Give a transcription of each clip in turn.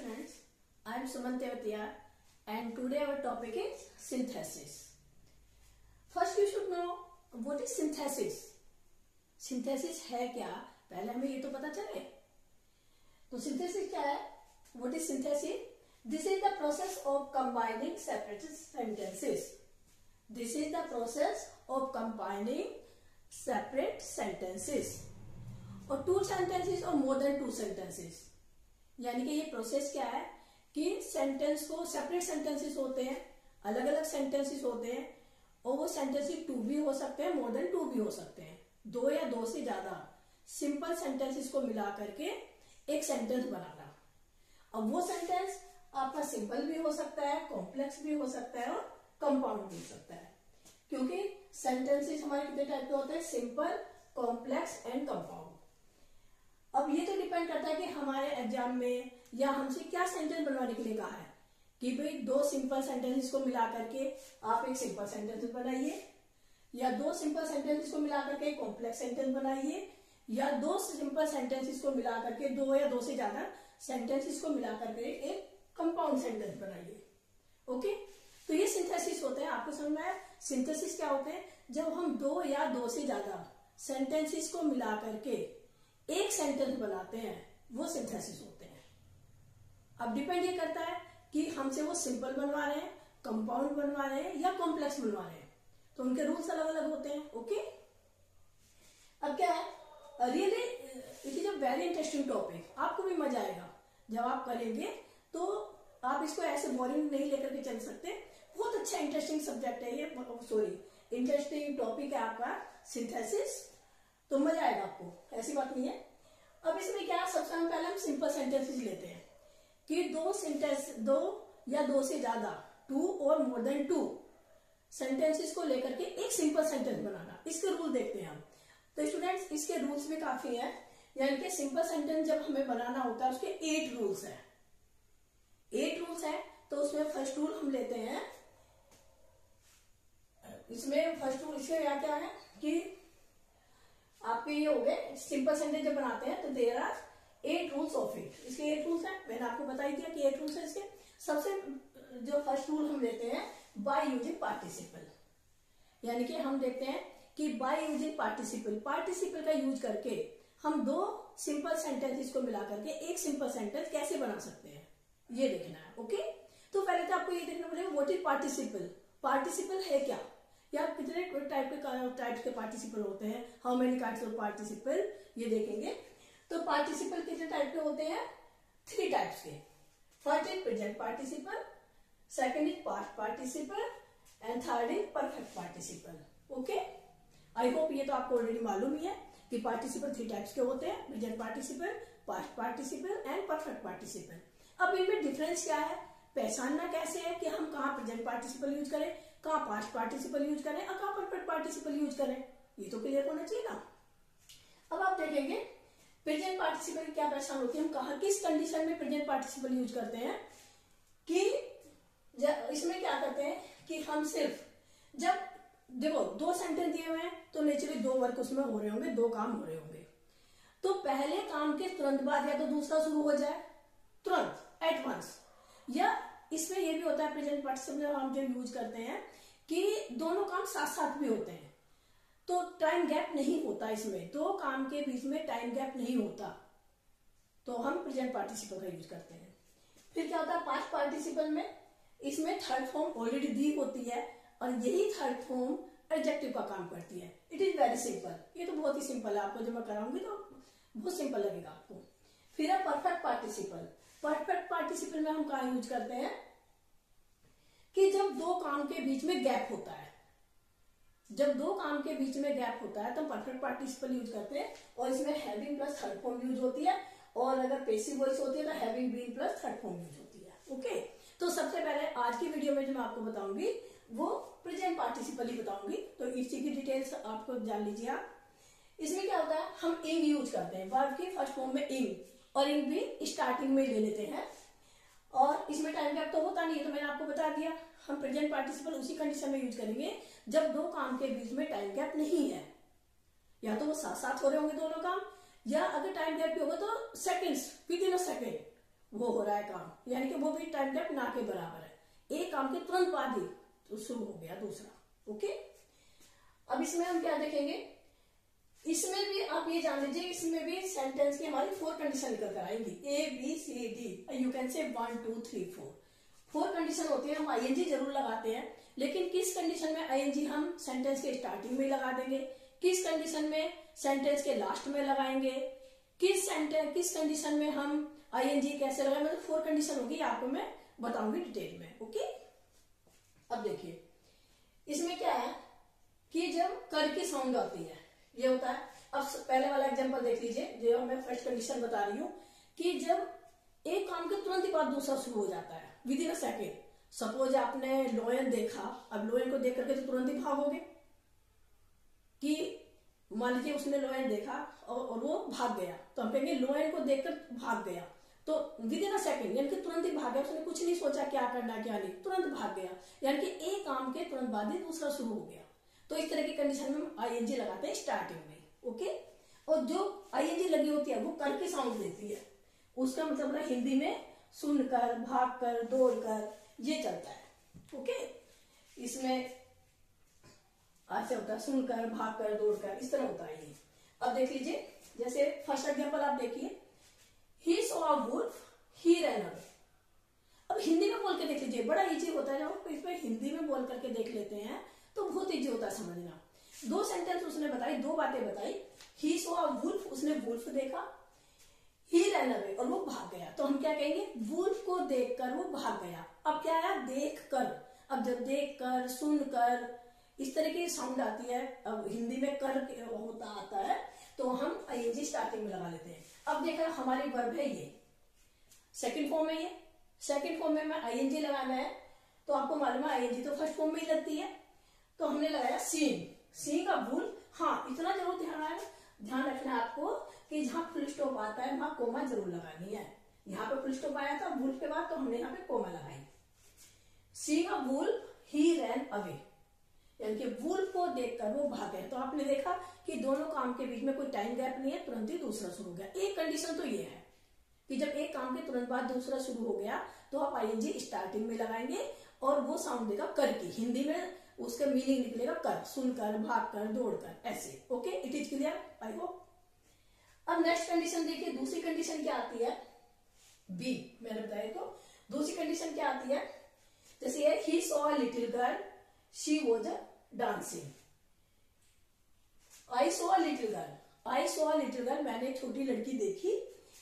students, I am Sumant Tevatia and today our topic is synthesis. First you should know what is synthesis. Synthesis है क्या पहले हमें ये तो पता चले तो synthesis क्या है What is synthesis? This is the process of combining separate sentences. This is the process of combining separate sentences. और टू sentences और more than two sentences. यानी कि ये प्रोसेस क्या है कि सेंटेंस को सेपरेट सेंटेंसेस होते हैं अलग अलग सेंटेंसेस होते हैं, और वो सेंटेंसेस टू भी हो सकते हैं मोर देन टू भी हो सकते हैं। दो या दो से ज़्यादा सिंपल सेंटेंसेस को मिला करके एक सेंटेंस बनाना। अब वो सेंटेंस आपका सिंपल भी हो सकता है कॉम्प्लेक्स भी हो सकता है और कंपाउंड भी हो सकता है। क्योंकि सेंटेंसेस हमारे कितने टाइप के होते हैं? सिंपल कॉम्प्लेक्स एंड कंपाउंड अब ये डिपेंड करता है कि हमारे एग्ज़ाम में या हमसे क्या सेंटेंस बनवाने के लिए कहा है। कि भाई दो सिंपल सेंटेंसेस को मिला करके आप एक सिंपल सेंटेंस बनाइए, या दो सिंपल सेंटेंसेस को मिला करके एक कॉम्प्लेक्स सेंटेंस बनाइए, या दो सिंपल सेंटेंसेस को मिला करके दो या दो से ज़्यादा सेंटेंसेस को मिला करके एक कंपाउंड सेंटेंस बनाइए। ओके तो ये सिंथेसिस होते हैं। आपको समझ में आया? सिंथेसिस क्या होते हैं? जब हम दो या दो से ज़्यादा सेंटेंसेस को मिला करके एक सेंटेंस बनाते हैं, वो सिंथेसिस होते हैं। अब डिपेंड ये करता है कि हमसे वो सिंपल बनवा रहे हैं कंपाउंड बनवा रहे हैं या कॉम्प्लेक्स बनवा रहे हैं। तो उनके रूल्स अलग अलग होते हैं ओके अब क्या है? Really it is a very interesting topic आपको भी मज़ा आएगा। जब आप करेंगे तो आप इसको ऐसे बोरिंग नहीं लेकर के चल सकते। बहुत अच्छा इंटरेस्टिंग सब्जेक्ट है ये सॉरी इंटरेस्टिंग टॉपिक है आपका सिंथेसिस तो मज़ा आएगा आपको। ऐसी बात नहीं है। अब इसमें क्या सबसे हम पहले हम सिंपल सेंटेंसेस लेते हैं कि दो सेंटेंस दो या दो से ज़्यादा टू और मोर देन टू सेंटेंसेस को लेकर के एक सिंपल सेंटेंस बनाना। इसके रूल देखते हैं हम। तो स्टूडेंट्स इसके रूल्स भी काफ़ी हैं। यानी कि सिंपल सेंटेंस जब हमें बनाना होता है, उसके एट रूल्स हैं। एट रूल्स हैं तो उसमें फ़र्स्ट रूल हम लेते हैं। इसमें फ़र्स्ट रूल क्या क्या है कि आपके ये हो गए सिंपल सेंटेंस जब बनाते हैं तो there are eight rules of it इसके एट रूल्स हैं। मैंने आपको बता ही दिया कि एट रूल्स है इसके। सबसे, जो फ़र्स्ट रूल हम लेते हैं बाय यूजिंग पार्टिसिपल यानी कि हम देखते हैं कि बाय यूजिंग पार्टिसिपल पार्टिसिपल का यूज़ करके हम दो सिंपल सेंटेंसेस को मिला करके एक सिंपल सेंटेंस कैसे बना सकते हैं? ये देखना है ओके तो पहले तो आपको ये देखना पड़ेगा वॉट इज़ पार्टिसिपल पार्टिसिपल है क्या? या कितने टाइप के टाइप्स के पार्टिसिपल होते हैं how many types of participle ये देखेंगे। तो पार्टिसिपल कितने टाइप के होते हैं? थ्री टाइप्स के। First is present participle second is past participle and third is perfect participle okay I hope ये तो आपको ऑलरेडी मालूम ही है कि पार्टिसिपल थ्री टाइप्स के होते हैं present participle past participle and perfect participle अब इनमें डिफरेंस क्या है? पहचानना कैसे है कि हम कहाँ प्रेजेंट पार्टिसिपल यूज़ करें? कहा पास्ट पार्टिसिपल यूज़ करें और कहा परफेक्ट पार्टिसिपल यूज़ करें? ये तो क्लियर होना चाहिए ना। अब आप देखेंगे प्रेजेंट पार्टिसिपल क्या पहचान होती है? हम कहा, किस कंडीशन में प्रेजेंट पार्टिसिपल यूज़ करते हैं? कि इसमें क्या करते हैं कि हम सिर्फ़, जब, देखो, दो सेंटेंस दिए हुए हैं तो नेचुरली दो वर्क उसमें हो रहे होंगे, दो काम हो रहे होंगे। तो पहले काम के तुरंत बाद या तो दूसरा शुरू हो जाए, तुरंत एट वंस या इसमें यह भी होता है प्रेजेंट पार्टिसिपल हम जो यूज़ करते हैं कि दोनों काम साथ साथ भी होते हैं। तो टाइम गैप नहीं होता इसमें। दो काम के बीच में टाइम गैप नहीं होता। तो हम प्रेजेंट पार्टिसिपल का यूज़ करते हैं। फिर क्या होता है? पास्ट पार्टिसिपल में इसमें थर्ड फॉर्म ऑलरेडी दी होती है और यही थर्ड फॉर्म एडजेक्टिव का काम करती है। इट इज़ वेरी सिंपल ये तो बहुत ही सिंपल है। आपको जब मैं कराऊँगी तो बहुत सिंपल लगेगा आपको। फिर है परफेक्ट पार्टिसिपल परफेक्ट पार्टिसिपल में हम कहा यूज़ करते हैं? कि जब दो काम के बीच में गैप होता है, जब दो काम के बीच में गैप होता है तो परफेक्ट पार्टिसिपल यूज़ करते हैं और इसमें having plus third form use होती है और अगर पेसिव वॉइस होती है तो having been plus third form use होती है ओके तो सबसे पहले आज की वीडियो में जो मैं आपको बताऊँगी, वो प्रेजेंट पार्टिसिपल ही बताऊँगी। तो इसी की डिटेल्स आपको जान लीजिए आप। इसमें क्या होता है? हम इंग यूज़ करते हैं। वर्ब के फ़र्स्ट फॉर्म में इंग और इंक भी स्टार्टिंग में ले लेते हैं। और इसमें टाइम गैप तो होता नहीं है तो मैंने आपको बता दिया, हम प्रेजेंट पार्टिसिपल उसी कंडीशन में यूज़ करेंगे जब दो काम के बीच में टाइम गैप नहीं है। या तो वो साथ साथ हो रहे होंगे दोनों काम, या अगर टाइम गैप भी होगा तो seconds within a second वो हो रहा है काम। यानी कि वो भी टाइम गैप ना के बराबर है। एक काम के तुरंत बाद ही तो शुरू हो गया दूसरा। ओके अब इसमें हम क्या देखेंगे? इसमें भी आप ये जान लीजिए, इसमें भी सेंटेंस की हमारी फोर कंडीशन निकल कर आएँगी। A B C D you can say one two three four four condition होती है, हम आईएनजी ज़रूर लगाते हैं, लेकिन किस कंडीशन में आईएनजी हम सेंटेंस के स्टार्टिंग में लगा देंगे? किस कंडीशन में सेंटेंस के लास्ट में लगाएँगे? किस सेंटेंस किस कंडीशन में हम आईएनजी कैसे लगाएँगे मतलब फोर कंडीशन होगी आपको मैं बताऊँगी डिटेल में ओके अब देखिए, इसमें क्या है कि जब कर की साउंड आती है ये होता है। अब पहले वाला एग्जांपल देख लीजिए जो मैं फ़र्स्ट कंडीशन बता रही हूँ कि जब एक काम के तुरंत ही बाद दूसरा शुरू हो जाता है within a second suppose आपने लोयन देखा अब लोयन को देख करके तो तुरंत ही भागोगे कि मान लीजिए उसने लोयन देखा और, और वो भाग गया तो हम कहेंगे लोयन को देखकर भाग गया। तो विद इन अ सेकेंड यानी कि तुरंत ही भाग गया उसने कुछ नहीं सोचा क्या करना क्या नहीं तुरंत भाग गया। यानी कि एक काम के तुरंत बाद ही दूसरा शुरू हो गया। तो इस तरह की कंडीशन में हम आईएनजी लगाते हैं स्टार्टिंग में ओके और जो आईएनजी लगी होती है, वो कर के साउंड देती है। उसका मतलब है हिंदी में सुनकर भाग कर दौड़ कर ये चलता है ओके इसमें ऐसे होता है सुनकर भाग कर दौड़ कर इस तरह होता है ये। अब देख लीजिए, जैसे फ़र्स्ट एग्ज़ाम्पल आप देखिए। ही सो वुल्फ ही रैन अवे अब हिंदी में बोल के देख लीजिए, बड़ा इजी होता है जब इस पर हिंदी में बोल करके देख लेते हैं। तो बहुत इजी होता समझना दो सेंटेंस उसने बताई, दो बातें बताई। ही सो अ वुल्फ उसने वुल्फ देखा। ही रन अवे और वो भाग गया। तो हम क्या कहेंगे? वुल्फ को देखकर वो भाग गया। अब क्या है देख कर अब जब देख कर सुन कर इस तरह की साउंड आती है। अब हिंदी में कर होता आता है। तो हम आई स्टार्टिंग में लगा लेते हैं। अब देखा, हमारी वर्ब है ये। सेकंड फॉर्म है ये। सेकंड फॉर्म में मैं आईएनजी लगाना है। तो आपको मालूम है आईएनजी तो फ़र्स्ट फॉर्म में ही लगती है। तो हमने लगाया सीन सी का भूल हाँ इतना ज़रूर ध्यान आया ध्यान रखना आपको कि जहाँ फुल स्टॉप आता है, वहाँ कोमा ज़रूर लगानी है। यहाँ पे फुल स्टॉप आया था भूल के बाद तो हमने यहाँ पे कोमा लगाई। सी का भूल ही रैन अवे यानी कि वुल को देखकर वो भाग भागे तो आपने देखा कि दोनों काम के बीच में कोई टाइम गैप नहीं है, तुरंत ही दूसरा शुरू हो गया। एक कंडीशन तो ये है कि जब एक काम के तुरंत बाद दूसरा शुरू हो गया तो आप आईएनजी स्टार्टिंग में लगाएँगे और वो साउंड देगा करके, हिंदी में उसका मीनिंग निकलेगा कर, सुनकर, भागकर, दौड़कर, ऐसे। Okay it is clear I hope अब नेक्स्ट कंडीशन देखिए, दूसरी कंडीशन क्या आती है? बी मैंने बताया तो दूसरी कंडीशन क्या आती है? जैसे ये ही saw little girl she was a dancing I saw little girl I saw little girl मैंने एक छोटी लड़की देखी.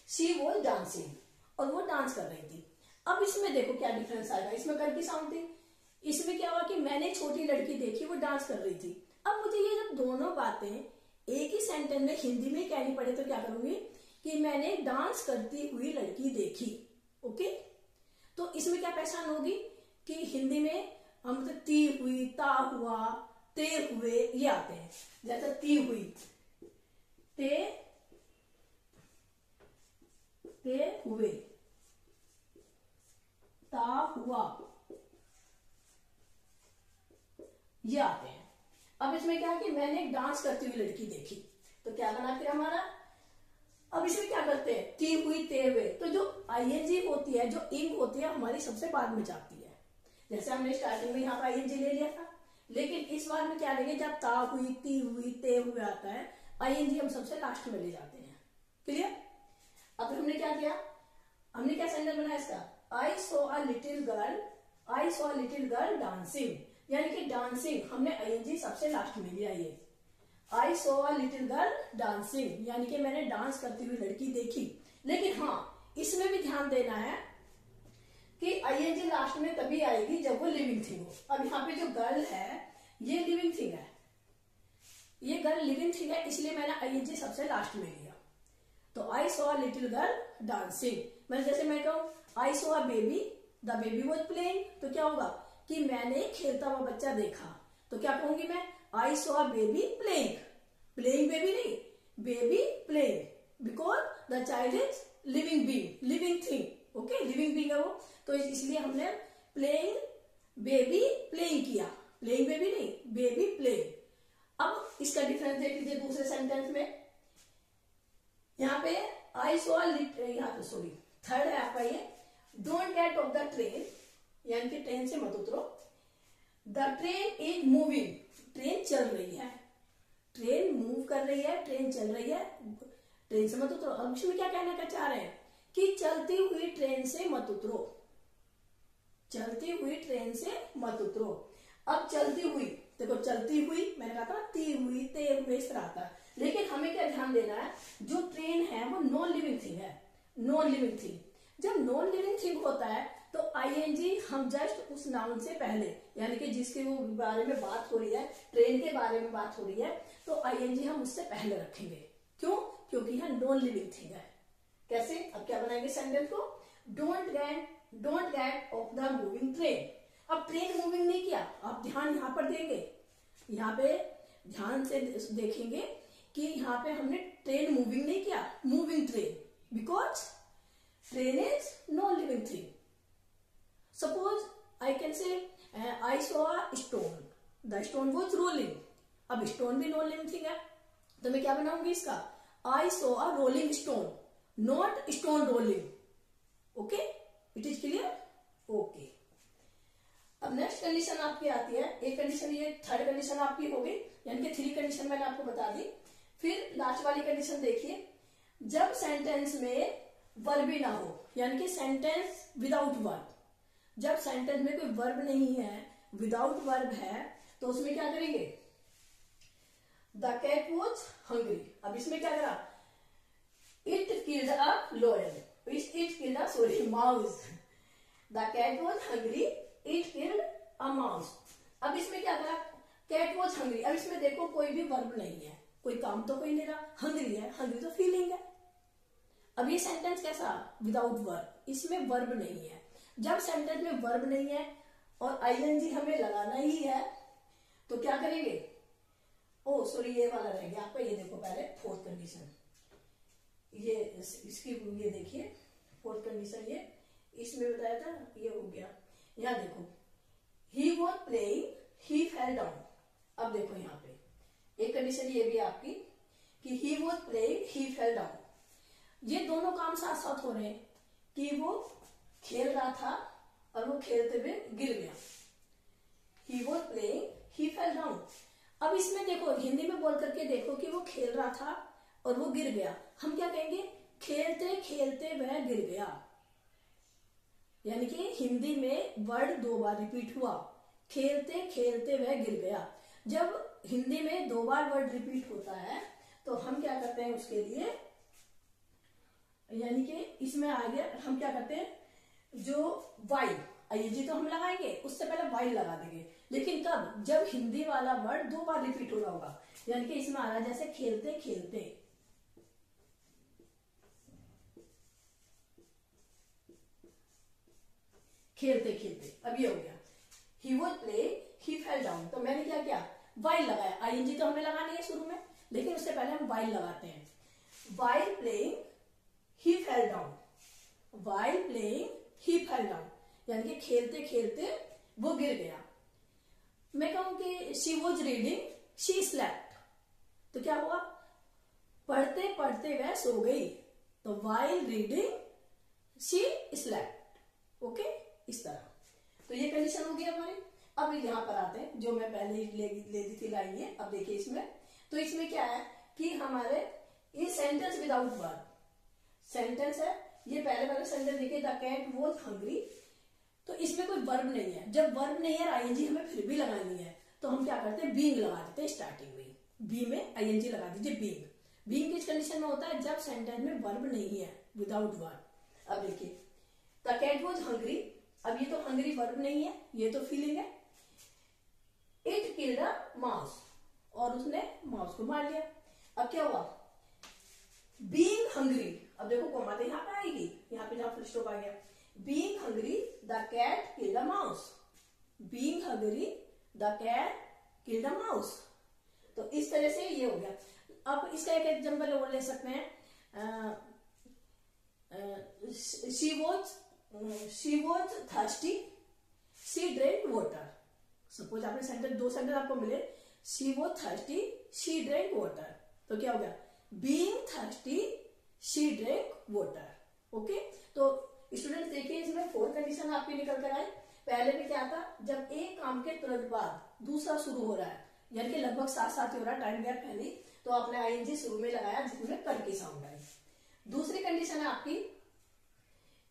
शी वॉज़ डांसिंग और वो डांस कर रही थी। अब इसमें देखो क्या डिफरेंस आएगा। इसमें कर की साउंड थी? इसमें क्या हुआ कि मैंने छोटी लड़की देखी, वो डांस कर रही थी। अब मुझे ये जब दोनों बातें एक ही सेंटेंस में हिंदी में कहनी पड़े तो क्या करूँगी कि मैंने डांस करती हुई लड़की देखी, ओके? तो इसमें क्या पहचान होगी कि हिंदी में हम तो ती हुई, ता हुआ, ते हुए ये आते हैं। जैसे ती हुई, ते ते हुए ता हुआ ये आते हैं। अब इसमें क्या कि मैंने एक डांस करती हुई लड़की देखी। तो क्या बना फिर हमारा? अब इसमें क्या करते हैं? ती हुई ते हुए तो जो आई आईएनजी होती है, जो इंग होती है, हमारी सबसे बाद में जाती है। जैसे हमने स्टार्टिंग में यहाँ पर आईएनजी ले लिया था। लेकिन इस बार में क्या लेंगे? जब ता हुई, ती हुई, ते हुए आता है आईएनजी हम सबसे लास्ट में ले जाते हैं। क्लियर अब हमने क्या किया? हमने क्या सेंटेंस बनाया इसका? I saw a little girl I saw a little girl dancing यानी कि डांसिंग हमने आई सबसे लास्ट में लिया ये। I saw a little girl dancing यानी कि मैंने डांस करती हुई लड़की देखी। लेकिन हाँ इसमें भी ध्यान देना है कि आईएनजी लास्ट में तभी आएगी जब वो लिविंग थिंग हो अब यहाँ पे जो गर्ल है, ये लिविंग थिंग है। ये गर्ल लिविंग थिंग है, इसलिए मैंने आईएनजी सबसे लास्ट में लिया। तो I saw a little girl dancing मैं जैसे मैं कहूँ I saw a baby the baby was playing तो क्या होगा? कि मैंने खेलता हुआ बच्चा देखा। तो क्या कहूँगी मैं? I saw baby playing playing baby नहीं baby playing because the child is living being living thing okay living being है वो। तो इसलिए हमने प्लेइंग बेबी प्लेइंग किया। प्लेइंग बेबी नहीं बेबी प्लेइंग अब इसका डिफरेंस देख लीजिए दूसरे सेंटेंस में। यहाँ पे आई सो यहाँ पे सॉरी थर्ड है आपका ये don't get off the train यानी कि ट्रेन से मत उतरो। The train is moving. Train चल रही है। ट्रेन मूव कर रही है, ट्रेन चल रही है। ट्रेन से मत उतरो। अंश में क्या कहना का चाह रहे हैं? कि चलती हुई ट्रेन से मत उतरो। चलती हुई ट्रेन से मत उतरो। अब चलती हुई, देखो चलती हुई, मैंने कहा था, ती हुई, ते हुए इस तरह आता लेकिन हमें क्या ध्यान देना है? जो ट्रेन है, वो नॉन लिविंग थिंग है। नॉन लिविंग थिंग जब नॉन लिविंग थिंग होता है तो आईएनजी हम जस्ट उस नाउन से पहले, यानी कि जिसके वो बारे में बात हो रही है ट्रेन के बारे में बात हो रही है तो आईएनजी हम उससे पहले रखेंगे। क्यों? क्योंकि यह नॉन लिविंग थिंग है। कैसे? अब क्या बनाएँगे सेंटेंस को? Don't get don't get off the moving train अब ट्रेन मूविंग नहीं किया, आप ध्यान यहाँ पर देंगे। यहाँ पे ध्यान से देखेंगे कि यहाँ पे हमने ट्रेन मूविंग नहीं किया moving train because train is non living thing suppose I can say I saw a stone the stone was rolling अब स्टोन भी नॉन लिविंग थिंग है तो मैं क्या बनाऊँगी इसका? I saw a rolling stone not stone rolling okay it is clear okay अब next condition आपकी आती है. एक कंडीशन ये थर्ड कंडीशन आपकी हो गई. यानी कि थ्री कंडीशन मैंने आपको बता दी. फिर लास्ट वाली कंडीशन देखिए. जब सेंटेंस में वर्ब ना हो, यानी कि सेंटेंस विदाउट वर्ब जब सेंटेंस में कोई वर्ब नहीं है विदाउट वर्ब है तो उसमें क्या करेंगे? द कैट वॉज़ हंग्री अब इसमें क्या करा? It killed a loyal it killed a sorry mouse the cat was hungry it killed a mouse अब इसमें क्या करा? कैट वॉज़ हंग्री अब इसमें देखो, कोई भी वर्ब नहीं है. कोई काम तो कोई नहीं रहा. हंग्री है. हंग्री तो फीलिंग है. अब ये सेंटेंस कैसा? विदाउट वर्ब इसमें वर्ब नहीं है. जब सेंटेंस में वर्ब नहीं है और आईएनजी हमें लगाना ही है तो क्या करेंगे? ओ सॉरी ये वाला रह गया आपका, ये देखो पहले फोर्थ कंडीशन ये इसकी, ये देखिए फोर्थ कंडीशन ये, इसमें बताया था, ये हो गया. यहाँ देखो he was playing he fell down अब देखो यहाँ पे, एक कंडीशन ये भी आपकी, कि he was playing he fell down ये दोनों काम साथ साथ हो रहे हैं, कि वो खेल रहा था और वो खेलते हुए गिर गया। He was playing he fell down अब इसमें देखो, हिंदी में बोल करके देखो कि वो खेल रहा था और वो गिर गया। हम क्या कहेंगे? खेलते खेलते वह गिर गया। यानी कि हिंदी में वर्ड दो बार रिपीट हुआ। खेलते खेलते वह गिर गया। जब हिंदी में दो बार वर्ड रिपीट होता है तो हम क्या करते हैं उसके लिए? यानी कि इसमें आ गया हम क्या करते हैं? जो वाई जी तो हम लगाएँगे, उससे पहले वाई लगा देंगे। लेकिन कब? जब हिंदी वाला वर्ड दो बार रिपीट हो रहा होगा। यानी कि इसमें आ रहा जैसे खेलते खेलते। खेलते खेलते। अब ये हो गया। He was play he fell down तो मैंने क्या किया? वाइल लगाया। आईएनजी तो हमें लगानी है शुरू में, लेकिन उससे पहले हम वाइल लगाते हैं। While playing he fell down while playing he fell down यानी कि खेलते खेलते वो गिर गया। मैं कहूँ कि she was reading she slept तो क्या हुआ? पढ़ते पढ़ते वह सो गई। तो while reading she slept okay इस तरह। तो ये कंडीशन होगी हमारी। अब यहाँ पर आते हैं जो मैं पहले ही ले, ले दी थी लाइए अब देखिए इसमें। तो इसमें क्या है कि हमारे ये सेंटेंस विदाउट वर्ब सेंटेंस है ये पहले वाले सेंटेंस देखिए द कैट वॉज़ हंग्री। तो इसमें कोई वर्ब नहीं है। जब वर्ब नहीं है आईएनजी हमें फिर भी लगानी है तो हम क्या करते हैं? बींग लगा देते हैं स्टार्टिंग में बी में आईएनजी लगा दीजिए बींग बींग किस कंडीशन में होता है? जब सेंटेंस में वर्ब नहीं है विदाउट वर्ब अब देखिए, द कैट वॉज़ हंग्री। अब ये तो हंग्री वर्ब नहीं है, ये तो फीलिंग है। इट किल्ड अ माउस और उसने माउस को मार लिया। अब क्या हुआ? बींग हंग्री अब देखो कोमा तो यहाँ पे आएगी, यहाँ पे जहाँ फुल स्टॉप आ गया। Being hungry the cat kill a mouse being hungry the cat killed a mouse तो इस तरह से ये हो गया। अब इसका एक एग्ज़ाम्पल और ले सकते हैं। She was she was thirsty she drank water suppose आपने सेंटर दो सेंटर आपको मिले। She was thirsty she drank water तो क्या हो गया? Being thirsty she drank water okay तो स्टूडेंट देखिए, इसमें फोर कंडीशन आपके निकल कर आए। पहले में क्या था? जब एक काम के तुरंत बाद दूसरा शुरू हो रहा है, यानी कि लगभग साथ साथ ही हो रहा है टाइम गैप पहले तो आपने आईएनजी शुरू में लगाया, जिसमें कर की साउंड आई। दूसरी कंडीशन है आपकी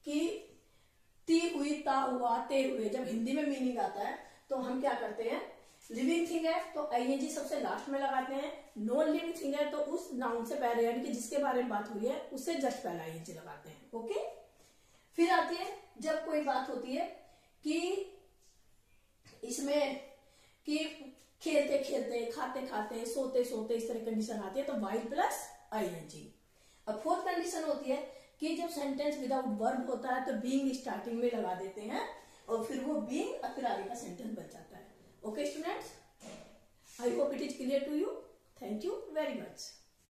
कि ती हुई, ता हुआ, ते हुए, जब हिंदी में मीनिंग आता है तो हम क्या करते हैं? लिविंग थिंग है तो आईएनजी सबसे लास्ट में लगाते हैं। नॉन लिविंग थिंग है तो उस नाउन से पहले, यानी कि जिसके बारे में बात हुई है उससे जस्ट पहले आईएनजी लगाते हैं ओके फिर आती है, जब कोई बात होती है कि इसमें कि खेलते खेलते, खाते खाते, सोते सोते इस तरह कंडीशन आती है तो वाई प्लस आईएनजी अब फोर्थ कंडीशन होती है कि जब सेंटेंस विदाउट वर्ब होता है तो बींग स्टार्टिंग में लगा देते हैं, और फिर वो बींग और फिर आगे का सेंटेंस बन जाता है। Okay students I hope it is clear to you thank you very much